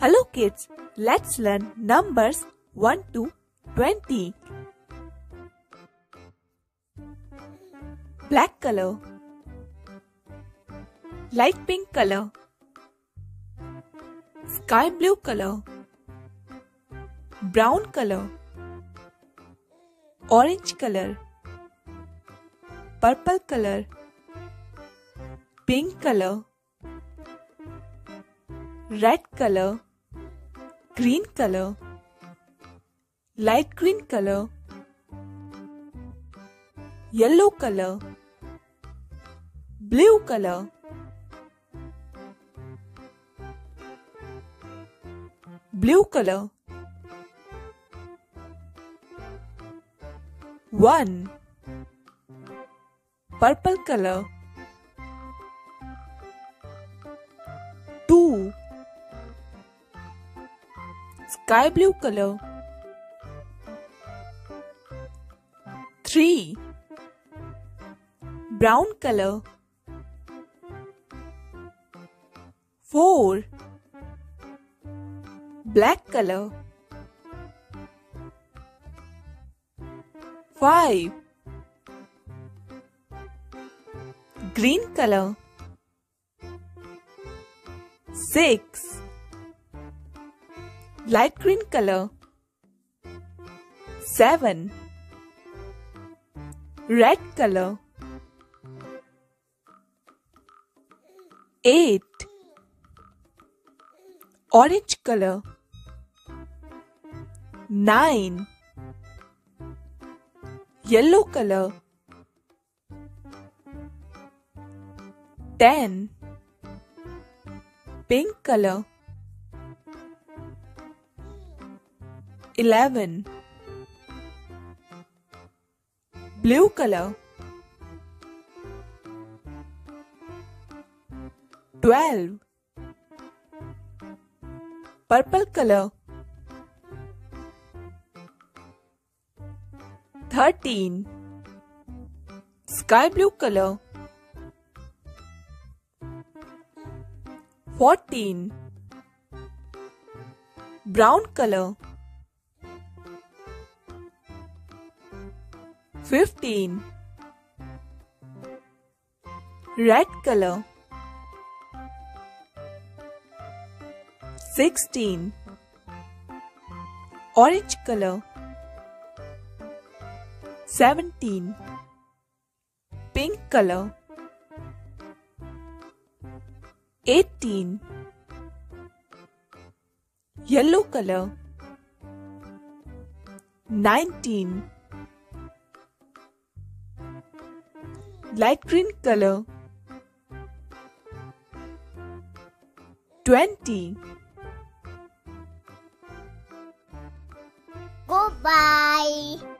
Hello kids, let's learn numbers 1 to 20. Black color. Light pink color. Sky blue color. Brown color. Orange color. Purple color. Pink color. Red color green color, light green color, yellow color, blue color, blue color. One purple color two sky blue color. 3 brown color. 4 black color. 5 green color. 6 light green color. 7 red color. 8 orange color. 9 yellow color. 10 pink color 11 blue color 12 purple color 13 sky blue color 14 brown color 15 red color. 16 orange color. 17 pink color. 18 yellow color. 19 light green color 20 Goodbye.